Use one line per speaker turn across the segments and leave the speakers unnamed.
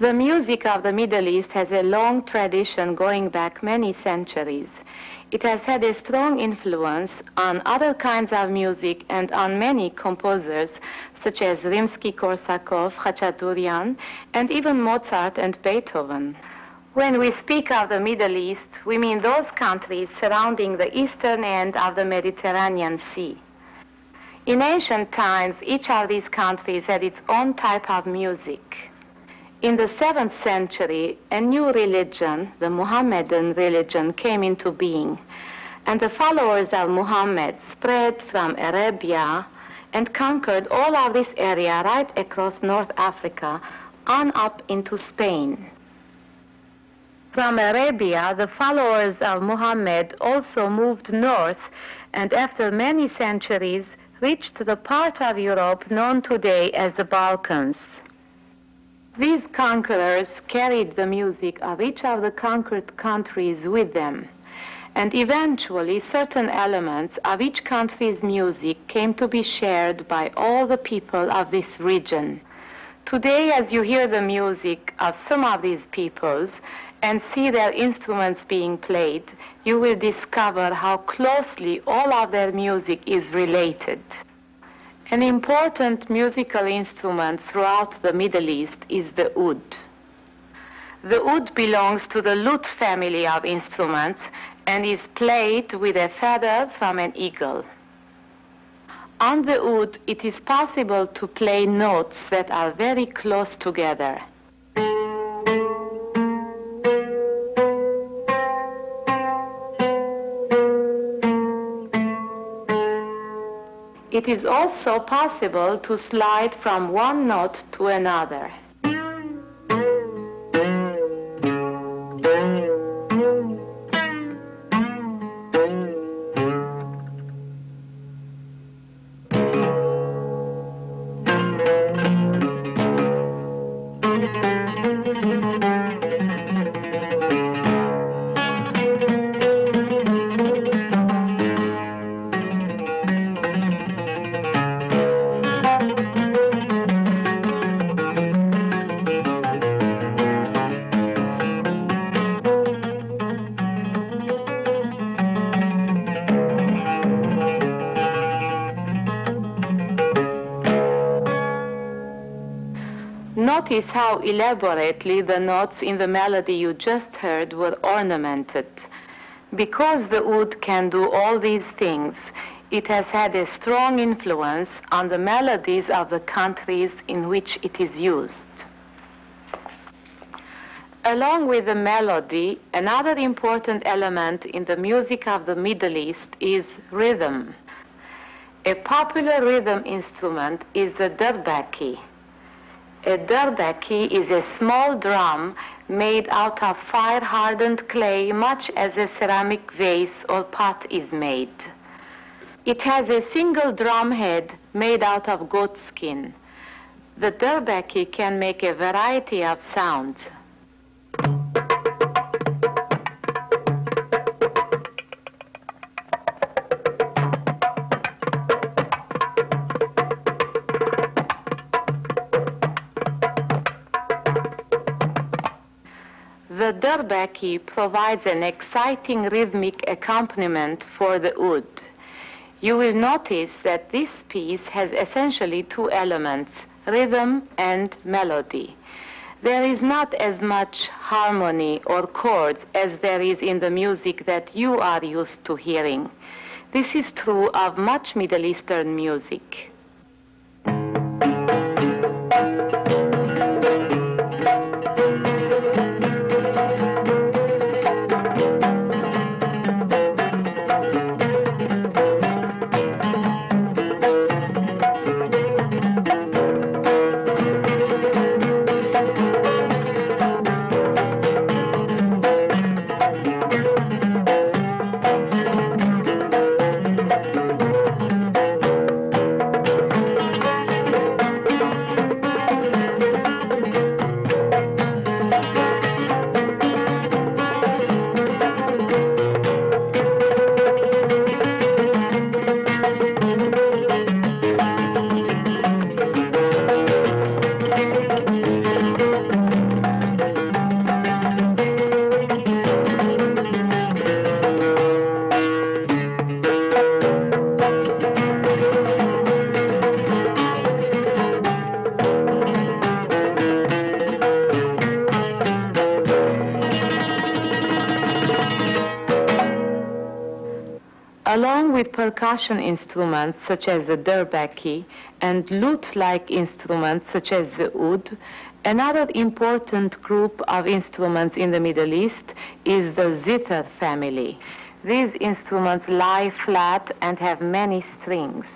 The music of the Middle East has a long tradition going back many centuries. It has had a strong influence on other kinds of music and on many composers such as Rimsky-Korsakov, Khachaturian, and even Mozart and Beethoven. When we speak of the Middle East, we mean those countries surrounding the eastern end of the Mediterranean Sea. In ancient times, each of these countries had its own type of music. In the 7th century, a new religion, the Mohammedan religion, came into being. And the followers of Muhammad spread from Arabia and conquered all of this area right across North Africa on up into Spain. From Arabia, the followers of Muhammad also moved north and after many centuries reached the part of Europe known today as the Balkans. These conquerors carried the music of each of the conquered countries with them. And eventually, certain elements of each country's music came to be shared by all the people of this region. Today, as you hear the music of some of these peoples and see their instruments being played, you will discover how closely all of their music is related. An important musical instrument throughout the Middle East is the oud. The oud belongs to the lute family of instruments and is played with a feather from an eagle. On the oud, it is possible to play notes that are very close together. It is also possible to slide from one note to another. Notice how elaborately the notes in the melody you just heard were ornamented. Because the oud can do all these things, it has had a strong influence on the melodies of the countries in which it is used. Along with the melody, another important element in the music of the Middle East is rhythm. A popular rhythm instrument is the durbaki. A durbaki is a small drum made out of fire-hardened clay, much as a ceramic vase or pot is made. It has a single drum head made out of goat skin. The durbaki can make a variety of sounds. The durbaki provides an exciting rhythmic accompaniment for the oud. You will notice that this piece has essentially two elements, rhythm and melody. There is not as much harmony or chords as there is in the music that you are used to hearing. This is true of much Middle Eastern music. Percussion instruments such as the durbaki and lute-like instruments such as the oud, another important group of instruments in the Middle East is the zither family. These instruments lie flat and have many strings.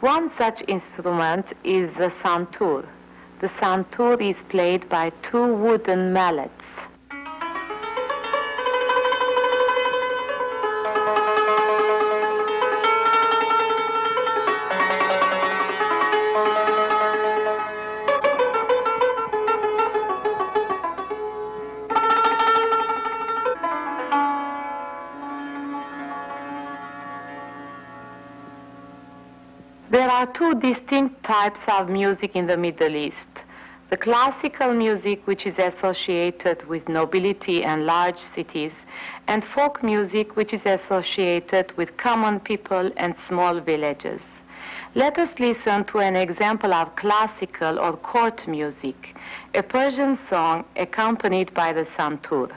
One such instrument is the santur. The santur is played by two wooden mallets. There are two distinct types of music in the Middle East. The classical music, which is associated with nobility and large cities, and folk music, which is associated with common people and small villages. Let us listen to an example of classical or court music, a Persian song accompanied by the santur.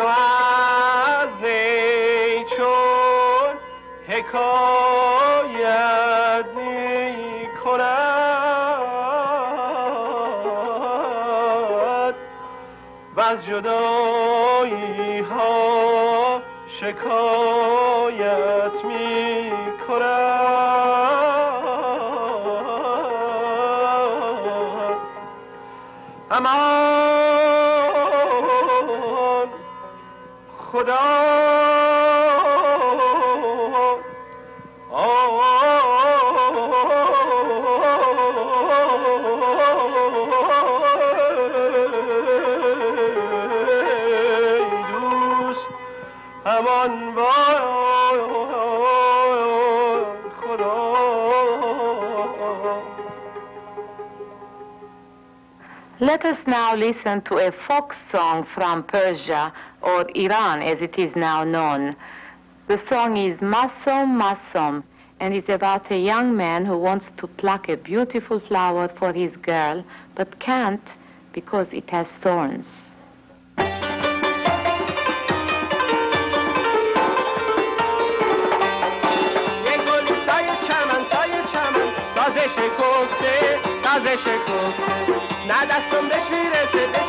بشنو از وی چون حکایت می و از جدایی شکایت می
Let us now listen to a folk song from Persia, or Iran as it is now known. The song is Masom Masom and is about a young man who wants to pluck a beautiful flower for his girl but can't because it has thorns.
یک گلی سای چمن سای چمن تازه شکفته تازه شکفته نه دستم بهش میرسه بهش میرسه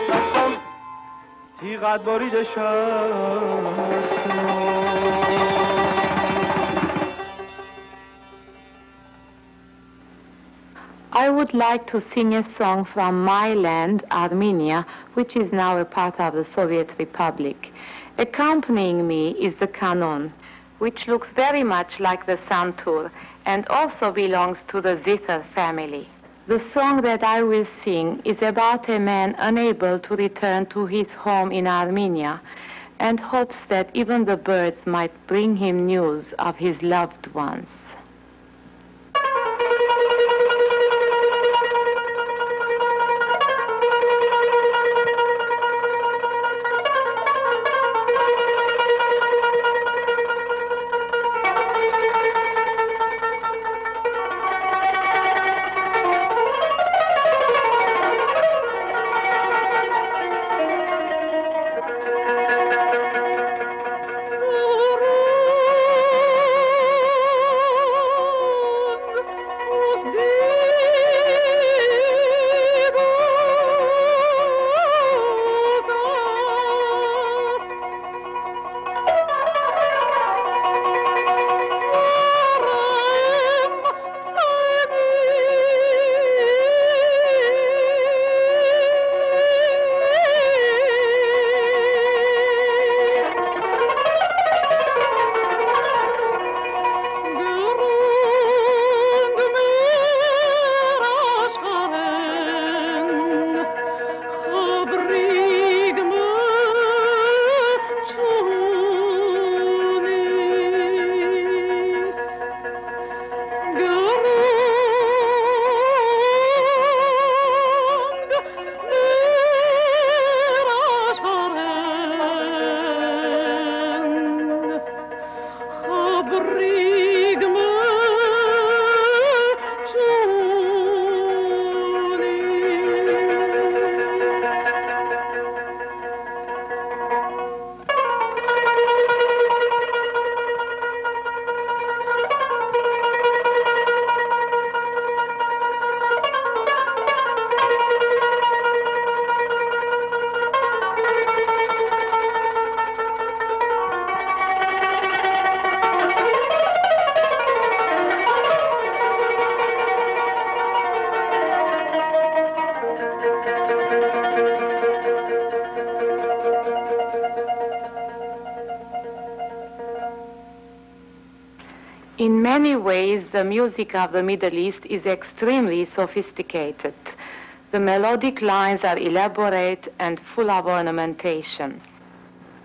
تیغت بریده
I would like to sing a song from my land, Armenia, which is now a part of the Soviet Republic. Accompanying me is the canon, which looks very much like the santur and also belongs to the zither family. The song that I will sing is about a man unable to return to his home in Armenia and hopes that even the birds might bring him news of his loved ones. Many ways, the music of the Middle East is extremely sophisticated. The melodic lines are elaborate and full of ornamentation.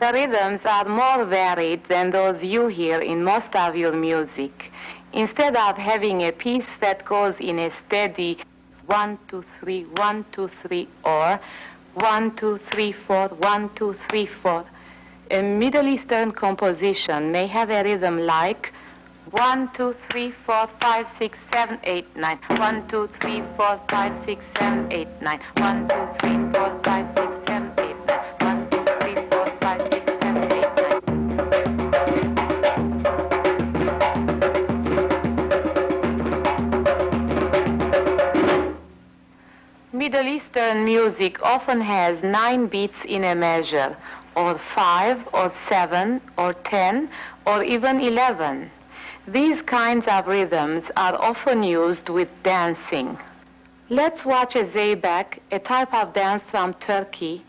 The rhythms are more varied than those you hear in most of your music. Instead of having a piece that goes in a steady one, two, three, one, two, three, or one, two, three, four, one, two, three, four, a Middle Eastern composition may have a rhythm like one, two, three, four, five, six, seven, eight, nine. One, two, three, four, five, six, seven, eight, nine. One, two, three, four, five, six, seven, eight, nine. One, two, three, four, five, six, seven, eight, nine. Middle Eastern music often has nine beats in a measure, or five, or seven, or ten, or even eleven. These kinds of rhythms are often used with dancing. Let's watch a zeybek, a type of dance from Turkey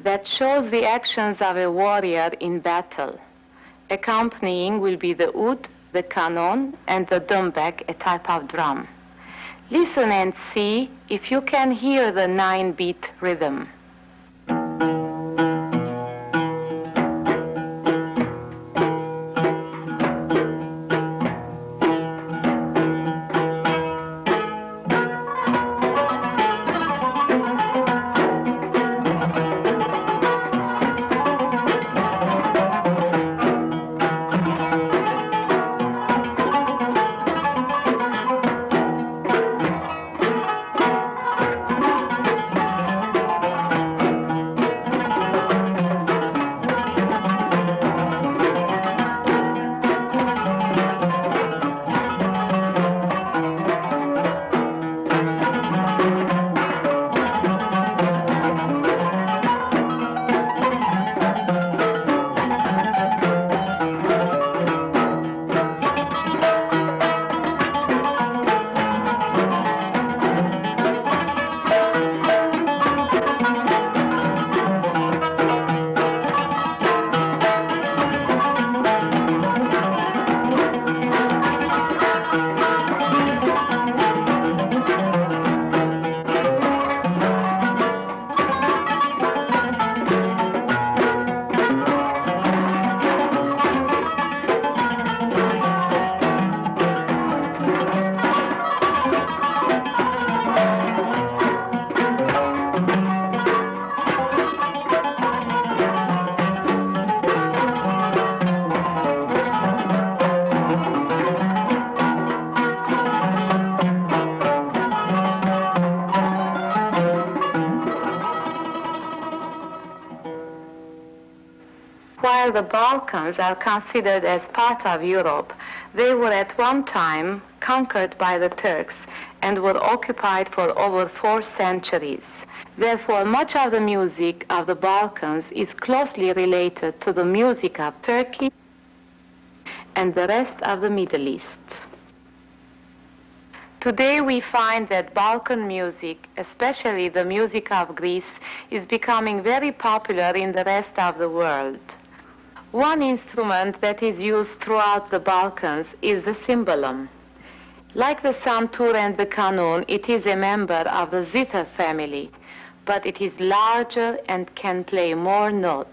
that shows the actions of a warrior in battle. Accompanying will be the oud, the kanon, and the dumbek, a type of drum. Listen and see if you can hear the nine beat rhythm. The Balkans are considered as part of Europe, they were at one time conquered by the Turks and were occupied for over four centuries. Therefore, much of the music of the Balkans is closely related to the music of Turkey and the rest of the Middle East. Today we find that Balkan music, especially the music of Greece, is becoming very popular in the rest of the world. One instrument that is used throughout the Balkans is the cymbalum. Like the santur and the kanun, it is a member of the zither family, but it is larger and can play more notes.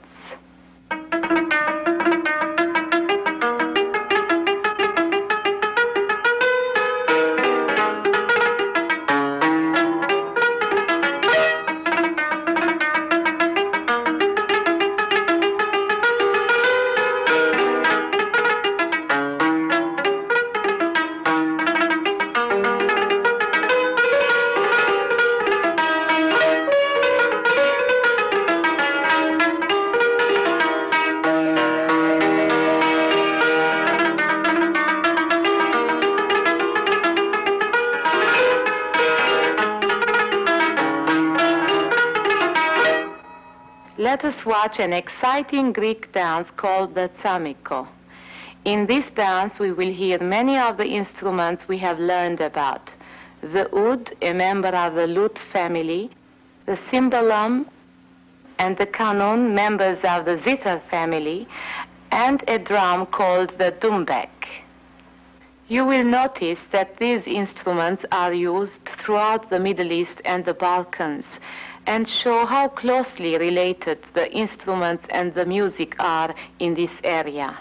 Let us watch an exciting Greek dance called the tsamiko. In this dance, we will hear many of the instruments we have learned about. The oud, a member of the lute family, the cymbalum, and the kanun, members of the zither family, and a drum called the dumbek. You will notice that these instruments are used throughout the Middle East and the Balkans and show how closely related the instruments and the music are in this area.